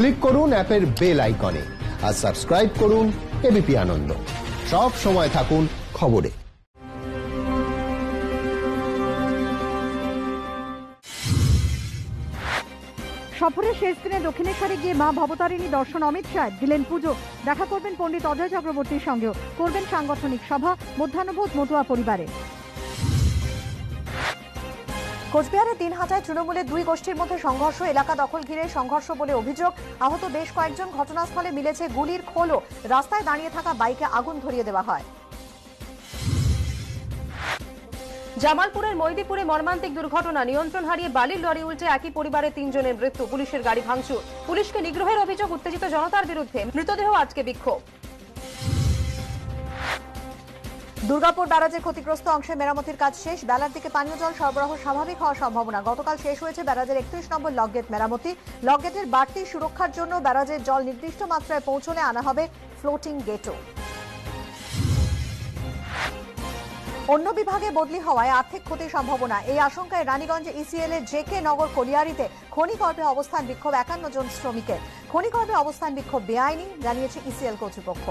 Click করুন অ্যাপের bell আইকনে আর সাবস্ক্রাইব করুন এবিপি আনন্দ। সব সময় থাকুন খবরে। সফরের শেষ দিনে দক্ষিণেশ্বরে গিয়ে মা ভবতারিণী দর্শন অমিত শাহ দিলেন পুজো। দেখা করবেন পণ্ডিত অজয় চক্রবর্তীর সঙ্গেও। করবেন সাংগঠনিক সভা, মধ্যাহ্নভোজ মতুয়া পরিবারে। কোচবিহারের দিনহাটায় তৃণমূলের দুই গোষ্ঠীর মধ্যে সংঘর্ষ, এলাকা দখল ঘিরে সংঘর্ষ বলে অভিযোগ। আহত বেশ কয়েকজন ঘটনাস্থলে মিলেছে গুলির খোলও। রাস্তায় দাঁড়িয়ে থাকা বাইকে আগুন ধরিয়ে দেওয়া হয়। জামালপুরের মৈদিপুরে মর্মান্তিক দুর্ঘটনা, নিয়ন্ত্রণ হারিয়ে বালির লরি উল্টে একই পরিবারের তিনজনের মৃত্যু, পুলিশের গাড়ি ভাঙচুর। পুলিশকে নিগ্রহের অভিযোগ, উত্তেজিত জনতার বিরুদ্ধে। মৃতদেহ আজকে বিক্ষোভ। দুর্গাপুর ব্যারাজের ক্ষতিগ্রস্ত অংশে মেরামতির কাজ শেষ। বেলার দিকে পানীয় জল সরবরাহ স্বাভাবিক হওয়ার সম্ভাবনা। গতকাল শেষ হয়েছে ব্যারাজের একত্রিশ নম্বর লকগেট মেরামতি। লকগেটের বাড়তি সুরক্ষার জন্য ব্যারাজের জল নির্দিষ্ট মাত্রায় পৌঁছলে আনা হবে ফ্লোটিং গেটও। অন্য বিভাগে বদলি হওয়ায় আর্থিক ক্ষতির সম্ভাবনা। এই আশঙ্কায় রানীগঞ্জ ইসিএল এর জেকে নগর কলিয়ারিতে খনিকর্পে অবস্থান বিক্ষোভ একান্ন জন শ্রমিকের। খনিকর্পে অবস্থান বিক্ষোভ বেআইনি, জানিয়েছে ইসিএল কর্তৃপক্ষ।